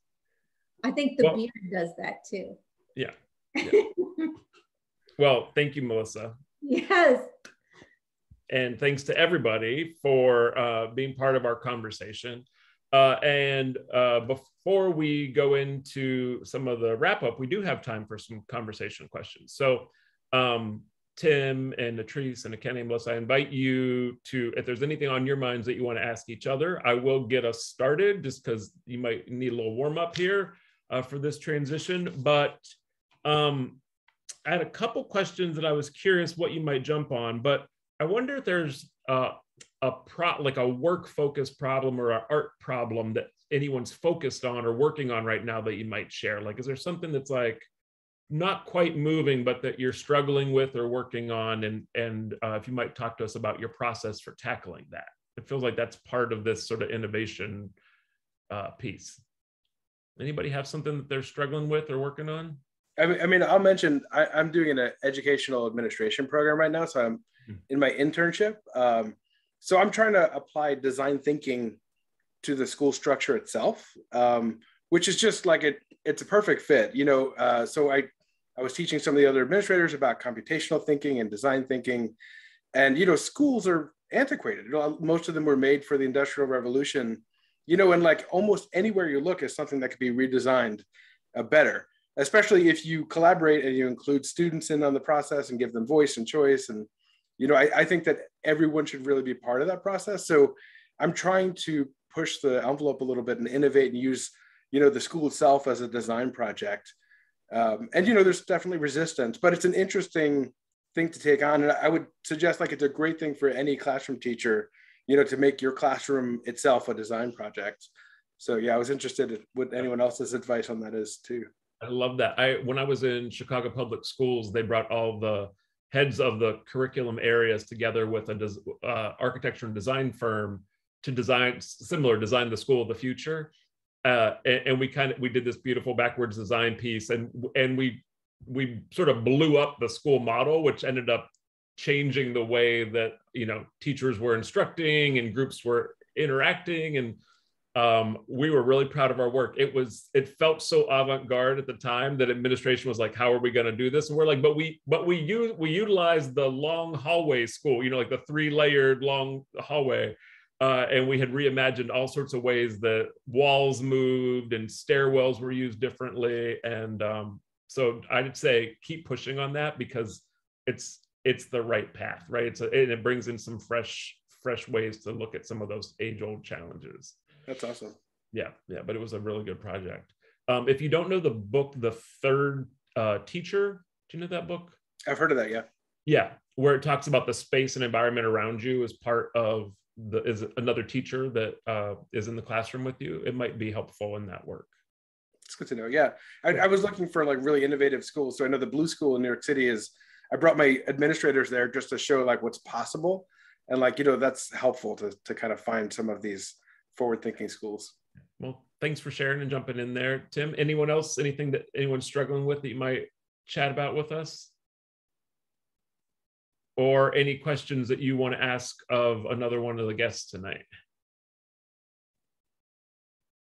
E: I think the well, beard does that too.
A: Yeah. yeah. well, thank you, Melissa.
E: Yes.
A: And thanks to everybody for uh, being part of our conversation. Uh, and uh, before we go into some of the wrap up, we do have time for some conversation questions. So, um, Tim and Nettrice and Ekene and Melissa, I invite you to, if there's anything on your minds that you want to ask each other, I will get us started just because you might need a little warm up here uh, for this transition. But um, I had a couple questions that I was curious what you might jump on, but I wonder if there's uh, a pro like a work focused problem or an art problem that anyone's focused on or working on right now that you might share. Like, is there something that's like, not quite moving, but that you're struggling with or working on, and and uh, if you might talk to us about your process for tackling that. It feels like that's part of this sort of innovation uh, piece. Anybody have something that they're struggling with or working on?
C: I mean, I mean I'll mention I, am doing an educational administration program right now, so I'm mm-hmm. in my internship. Um, so I'm trying to apply design thinking to the school structure itself, um, which is just like it. It's a perfect fit, you know. Uh, so I I was teaching some of the other administrators about computational thinking and design thinking. And, you know, schools are antiquated. Most of them were made for the Industrial Revolution, you know, and like almost anywhere you look is something that could be redesigned uh, better, especially if you collaborate and you include students in on the process and give them voice and choice. And, you know, I, I think that everyone should really be part of that process. So I'm trying to push the envelope a little bit and innovate and use, you know, the school itself as a design project um, and you know, there's definitely resistance, but it's an interesting thing to take on. And I would suggest like it's a great thing for any classroom teacher, you know, to make your classroom itself a design project. So yeah, I was interested in what anyone else's advice on that is too.
A: I love that. I when I was in Chicago Public Schools, they brought all the heads of the curriculum areas together with a uh, architecture and design firm to design similar design the school of the future. Uh, and, and, we kind of we did this beautiful backwards design piece and and we we sort of blew up the school model which ended up changing the way that you know teachers were instructing and groups were interacting and um, we were really proud of our work it was it felt so avant-garde at the time that administration was like how are we going to do this and we're like but we but we use we utilized the long hallway school you know like the three layered long hallway uh, and we had reimagined all sorts of ways that walls moved and stairwells were used differently. And um, so I'd say keep pushing on that because it's it's the right path, right? It's a, and it brings in some fresh fresh ways to look at some of those age old challenges.
C: That's awesome.
A: Yeah, yeah, but it was a really good project. Um, if you don't know the book, The Third uh, Teacher, do you know that book?
C: I've heard of that. Yeah.
A: Yeah, where it talks about the space and environment around you as part of the, is another teacher that uh, is in the classroom with you, it might be helpful in that work.
C: It's good to know. Yeah, I, I, was looking for like really innovative schools. So I know the Blue School in New York City is. I brought my administrators there just to show like what's possible. and like you know that's helpful to to kind of find some of these forward thinking schools.
A: Well thanks for sharing and jumping in there. Tim anyone else anything that anyone's struggling with that you might chat about with us? Or any questions that you want to ask of another one of the guests tonight?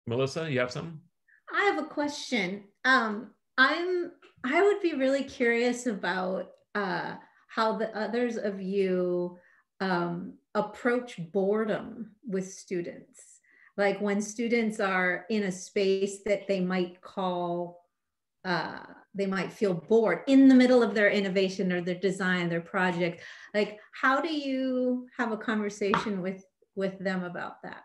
A: Melissa you have something?
E: I have a question. Um i'm i would be really curious about uh how the others of you um, approach boredom with students. Like when students are in a space that they might call, uh, they might feel bored in the middle of their innovation or their design, their project. Like, how do you have a conversation with with them about that?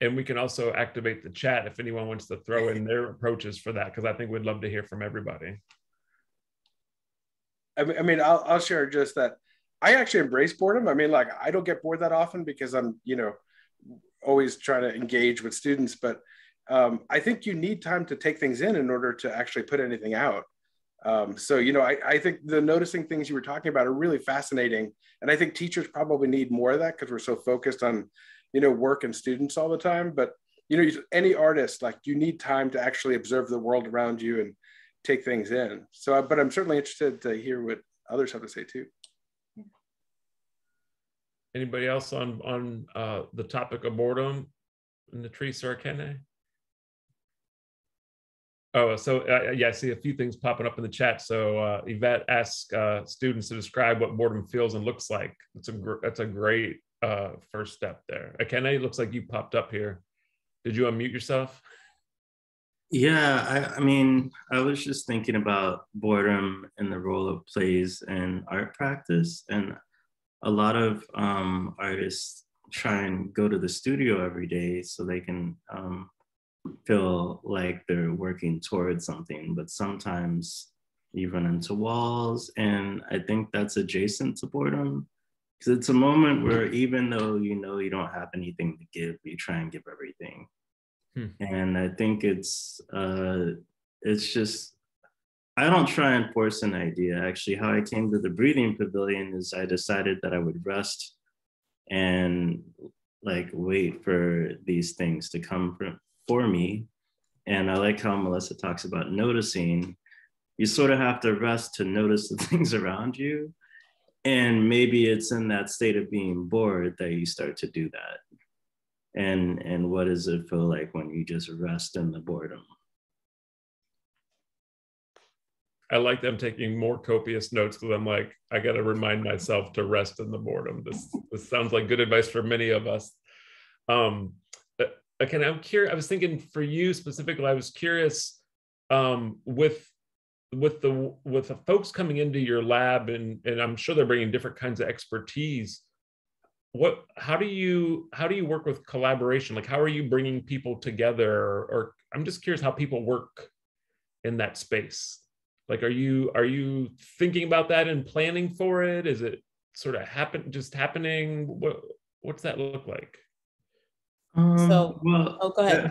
A: And we can also activate the chat if anyone wants to throw in their approaches for that, because I think we'd love to hear from everybody.
C: I mean, I'll, I'll share just that I actually embrace boredom. I mean, like I don't get bored that often because I'm, you know, always trying to engage with students. But um, I think you need time to take things in in order to actually put anything out. Um, so, you know, I, I think the noticing things you were talking about are really fascinating. And I think teachers probably need more of that because we're so focused on, you know, work and students all the time. But, you know, any artist, like you need time to actually observe the world around you and take things in. So, but I'm certainly interested to hear what others have to say too.
A: Anybody else on on uh, the topic of boredom Nettrice or Ekene? Oh, so uh, yeah, I see a few things popping up in the chat. So uh, Yvette asks uh, students to describe what boredom feels and looks like. That's a that's a great uh, first step there. Ekene, it looks like you popped up here. Did you unmute yourself?
B: Yeah, I, I, mean, I was just thinking about boredom and the role it plays in art practice. And a lot of um, artists try and go to the studio every day so they can um, feel like they're working towards something. But sometimes you run into walls. And I think that's adjacent to boredom because it's a moment where even though you know you don't have anything to give, you try and give everything. Hmm. And I think it's uh, it's just I don't try and force an idea. Actually, how I came to the breathing pavilion is I decided that I would rest and like wait for these things to come for, for me. And I like how Melissa talks about noticing. You sort of have to rest to notice the things around you. And maybe it's in that state of being bored that you start to do that and and what does it feel like when you just rest in the boredom
A: i like them taking more copious notes because i'm like i got to remind myself to rest in the boredom. This this sounds like good advice for many of us. Um again i'm curious i was thinking for you specifically i was curious um with with the with the folks coming into your lab and and i'm sure they're bringing different kinds of expertise what how do you how do you work with collaboration? Like how are you bringing people together? Or i'm just curious how people work in that space like are you are you thinking about that and planning for it? Is it sort of happen just happening? What what's that look like?
D: Um, so well oh go ahead.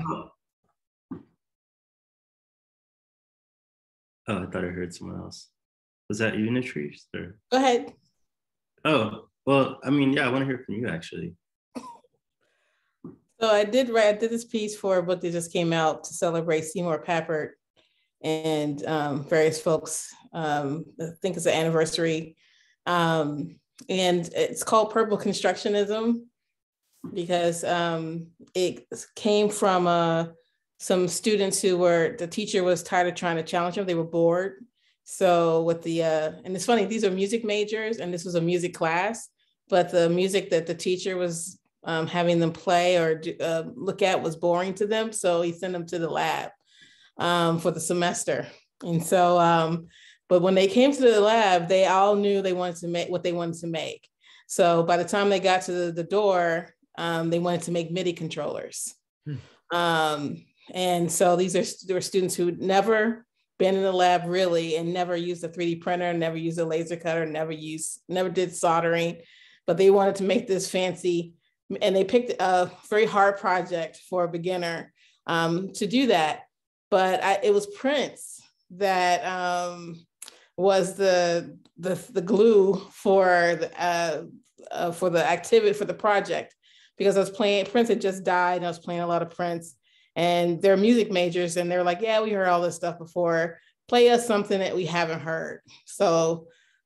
B: oh i thought i heard someone else. Was that you Nettrice, or?
D: Go ahead.
B: Oh well, I mean, yeah, I want to hear from you actually.
D: So I did write, I did this piece for a book that just came out to celebrate Seymour Papert and um, various folks. Um, I think it's an anniversary. Um, and it's called Purple Constructionism because um, it came from uh, some students who were, the teacher was tired of trying to challenge them. They were bored. So with the, uh, and it's funny, these are music majors and this was a music class but the music that the teacher was um, having them play or uh, look at was boring to them. So he sent them to the lab um, for the semester. And so, um, but when they came to the lab, they all knew they wanted to make what they wanted to make. So by the time they got to the, door, um, they wanted to make MIDI controllers. Hmm. Um, and so these are there were students who never been in the lab really and never used a 3D printer, never used a laser cutter, never used, never did soldering but they wanted to make this fancy, and they picked a very hard project for a beginner um, to do that. But I, it was Prince that um, was the the, the glue for the, uh, uh, for the activity for the project because I was playing Prince had just died and I was playing a lot of Prince and they're music majors and they're like, yeah, we heard all this stuff before. Play us something that we haven't heard. So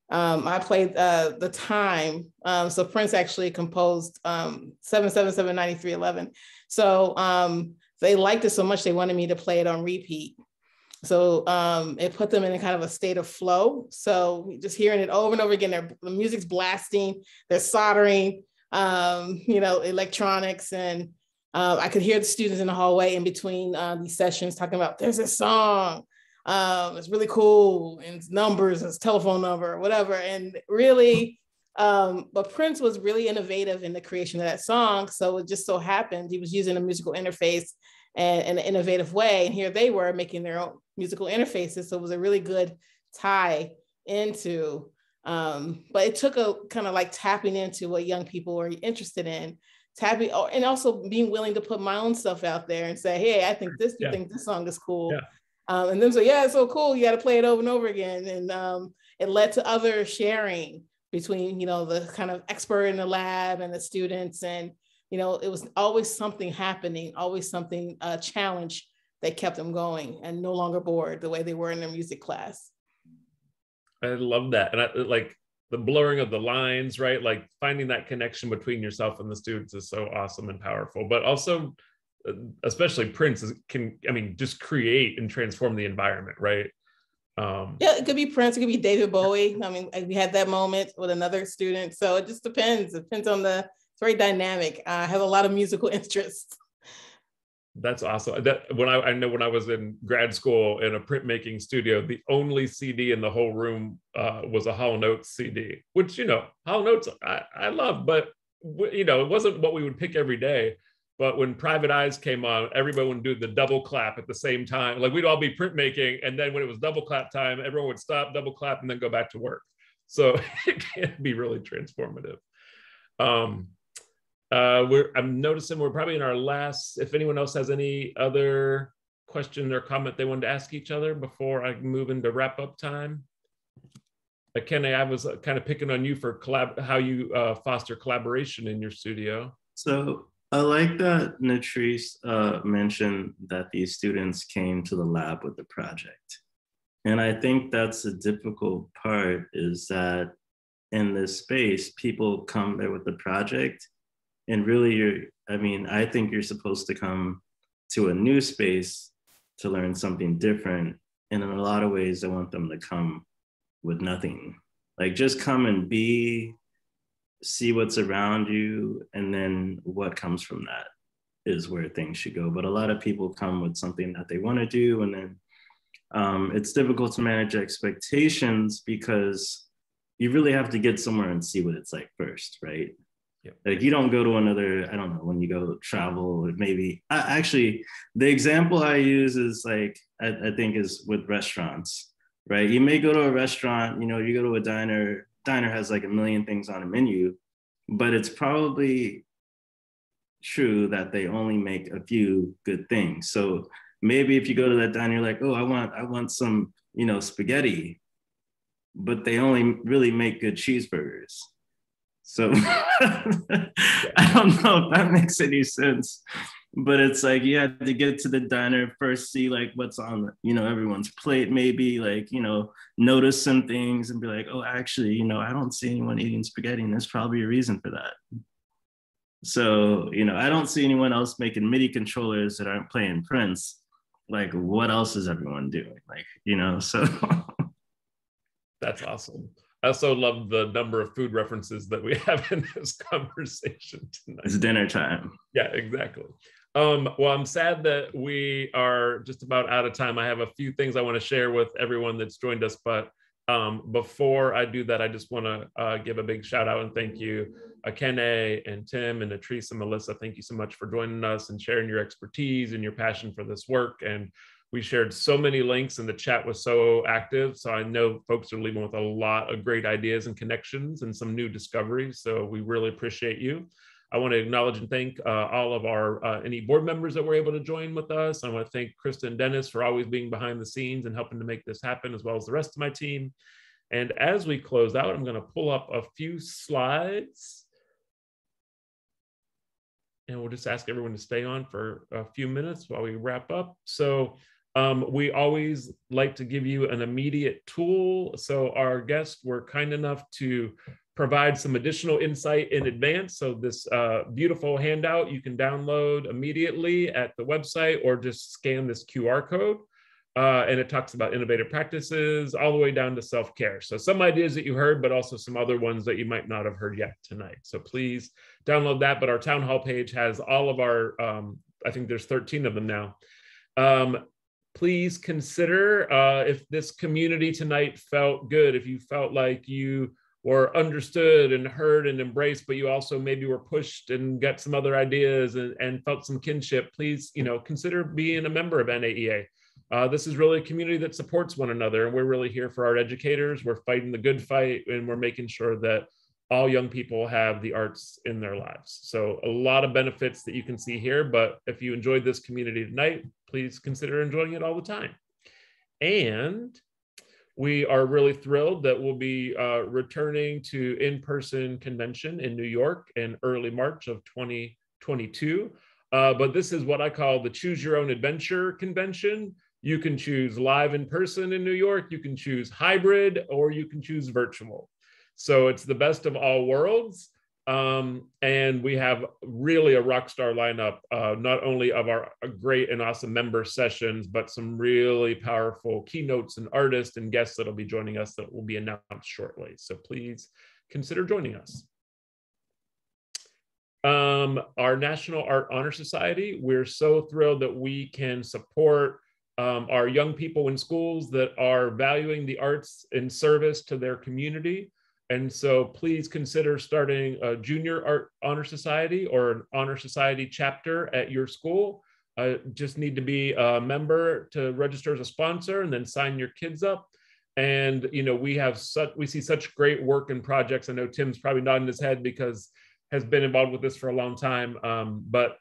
D: um, I played uh, the time. Um, so Prince actually composed um, 777 So um, they liked it so much they wanted me to play it on repeat. So um, it put them in a kind of a state of flow. So just hearing it over and over again, the music's blasting, they're soldering, um, you know, electronics. And uh, I could hear the students in the hallway in between uh, these sessions talking about there's a song. Um, it's really cool and it's numbers, it's telephone number, whatever. And really, um, but Prince was really innovative in the creation of that song. So it just so happened he was using a musical interface and in an innovative way. And here they were making their own musical interfaces. So it was a really good tie into um, but it took a kind of like tapping into what young people were interested in, tapping, oh, and also being willing to put my own stuff out there and say, hey, I think this, you yeah. think this song is cool. Yeah. Um, and then so, yeah, it's so cool. You got to play it over and over again. And um, it led to other sharing between, you know, the kind of expert in the lab and the students. And, you know, it was always something happening, always something, a uh, challenge that kept them going and no longer bored the way they were in their music class.
A: I love that. And I like the blurring of the lines, right? Like finding that connection between yourself and the students is so awesome and powerful. But also, uh, especially Prince can, I mean, just create and transform the environment, right?
D: Um, yeah, it could be Prince, it could be David Bowie. I mean, we had that moment with another student. So it just depends. It depends on the, it's very dynamic. I have a lot of musical interests.
A: That's awesome. That when I, I know when I was in grad school in a printmaking studio, the only CD in the whole room uh, was a Hall & Oates CD, which you know Hall & Oates I, I love, but you know it wasn't what we would pick every day. But when Private Eyes came on, everybody would do the double clap at the same time. Like we'd all be printmaking, and then when it was double clap time, everyone would stop, double clap, and then go back to work. So it can be really transformative. Um, uh, we're I'm noticing we're probably in our last. If anyone else has any other question or comment they wanted to ask each other before I move into wrap up time. Uh, Ekene, I was uh, kind of picking on you for collab, how you uh, foster collaboration in your studio.
B: So I like that Nettrice uh, mentioned that these students came to the lab with the project. And I think that's the difficult part is that in this space, people come there with the project and really you're i mean i think you're supposed to come to a new space to learn something different. And in a lot of ways i want them to come with nothing. Like just come and be see what's around you and then what comes from that is where things should go. But a lot of people come with something that they want to do and then um, it's difficult to manage expectations because you really have to get somewhere and see what it's like first right like you don't go to another, I don't know, when you go travel, maybe I, actually the example I use is like, I, I think is with restaurants, right? You may go to a restaurant, you know, you go to a diner, diner has like a million things on a menu, but it's probably true that they only make a few good things. So maybe if you go to that diner, you're like, oh, I want, I want some, you know, spaghetti, but they only really make good cheeseburgers so I don't know if that makes any sense. But it's like you had to get to the diner first, see like what's on, you know, everyone's plate, maybe like, you know, notice some things and be like, oh, actually, you know, I don't see anyone eating spaghetti, and there's probably a reason for that. So, you know, I don't see anyone else making MIDI controllers that aren't playing Prince. Like, what else is everyone doing? Like, you know, so
A: that's awesome. I also love the number of food references that we have in this conversation tonight.
B: It's dinner time.
A: Yeah, exactly. Um, well, I'm sad that we are just about out of time. I have a few things I want to share with everyone that's joined us, but um, before I do that, I just want to uh, give a big shout out and thank you, Ekene and Tim and Nettrice and Melissa. Thank you so much for joining us and sharing your expertise and your passion for this work. And we shared so many links and the chat was so active. So I know folks are leaving with a lot of great ideas and connections and some new discoveries. So we really appreciate you. I want to acknowledge and thank uh, all of our uh, any board members that were able to join with us. I want to thank Krista and Dennis for always being behind the scenes and helping to make this happen, as well as the rest of my team. And as we close out, I'm going to pull up a few slides. And we'll just ask everyone to stay on for a few minutes while we wrap up. So um, we always like to give you an immediate tool. So our guests were kind enough to provide some additional insight in advance. So this uh, beautiful handout you can download immediately at the website or just scan this QR code. Uh, and it talks about innovative practices all the way down to self-care. So some ideas that you heard, but also some other ones that you might not have heard yet tonight. So please download that. But our town hall page has all of our, um, I think there's 13 of them now. Um, please consider uh, if this community tonight felt good, if you felt like you were understood and heard and embraced, but you also maybe were pushed and got some other ideas and, and felt some kinship, please, you know, consider being a member of NAEA. Uh, this is really a community that supports one another, and we're really here for our educators. We're fighting the good fight, and we're making sure that all young people have the arts in their lives. So, a lot of benefits that you can see here. But if you enjoyed this community tonight, please consider enjoying it all the time. And we are really thrilled that we'll be uh, returning to in person convention in New York in early March of 2022. Uh, but this is what I call the Choose Your Own Adventure convention. You can choose live in person in New York, you can choose hybrid, or you can choose virtual. So it's the best of all worlds. Um, and we have really a rock star lineup, uh, not only of our great and awesome member sessions, but some really powerful keynotes and artists and guests that'll be joining us that will be announced shortly. So please consider joining us. Um, our National Art Honor Society, we're so thrilled that we can support um, our young people in schools that are valuing the arts in service to their community. And so please consider starting a junior art honor society or an honor society chapter at your school. Uh, just need to be a member to register as a sponsor and then sign your kids up. And you know we have such we see such great work and projects. I know Tim's probably nodding his head because has been involved with this for a long time. Um, but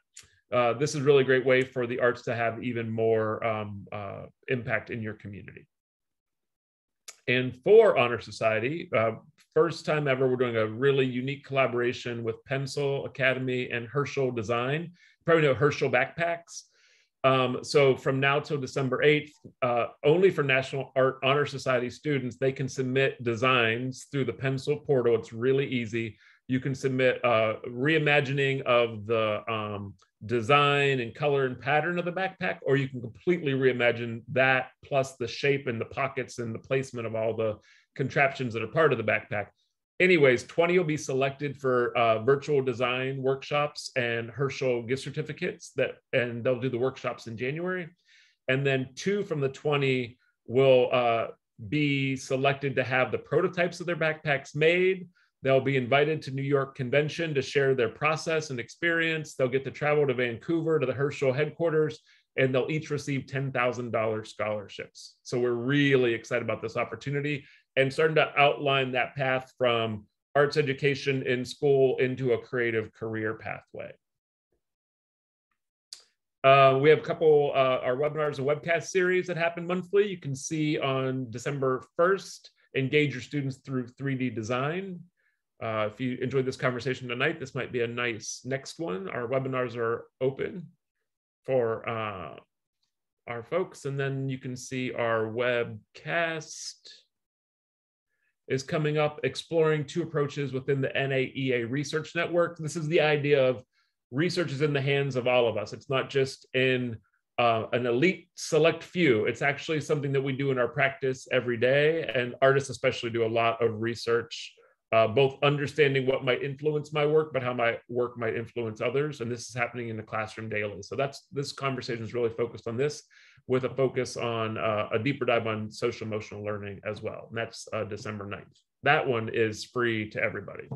A: uh, this is really a great way for the arts to have even more um, uh, impact in your community. And for Honor Society, uh, first time ever, we're doing a really unique collaboration with Pensole Academy and Herschel Design. You probably know Herschel backpacks. Um, so from now till December 8th, uh, only for National Art Honor Society students, they can submit designs through the Pencil portal. It's really easy. You can submit a reimagining of the um, design and color and pattern of the backpack, or you can completely reimagine that plus the shape and the pockets and the placement of all the contraptions that are part of the backpack. Anyways, 20 will be selected for uh, virtual design workshops and Herschel gift certificates that, and they'll do the workshops in January. And then two from the 20 will uh, be selected to have the prototypes of their backpacks made They'll be invited to New York Convention to share their process and experience. They'll get to travel to Vancouver to the Herschel headquarters, and they'll each receive $10,000 scholarships. So we're really excited about this opportunity and starting to outline that path from arts education in school into a creative career pathway. Uh, we have a couple, uh, our webinars and webcast series that happen monthly. You can see on December 1st, engage your students through 3D design. Uh, if you enjoyed this conversation tonight, this might be a nice next one. Our webinars are open for uh, our folks. And then you can see our webcast is coming up, exploring two approaches within the NAEA Research Network. This is the idea of research is in the hands of all of us. It's not just in uh, an elite select few. It's actually something that we do in our practice every day. And artists especially do a lot of research uh, both understanding what might influence my work, but how my work might influence others. And this is happening in the classroom daily. So that's this conversation is really focused on this with a focus on uh, a deeper dive on social emotional learning as well. And that's uh, December 9th. That one is free to everybody.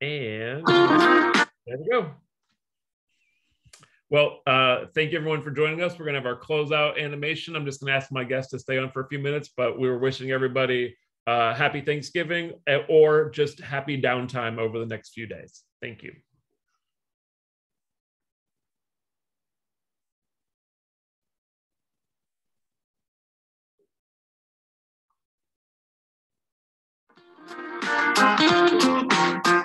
A: And there we go. Well, uh, thank you everyone for joining us. We're going to have our closeout animation. I'm just going to ask my guests to stay on for a few minutes, but we were wishing everybody uh, happy Thanksgiving eh, or just happy downtime over the next few days. Thank you. Thank you.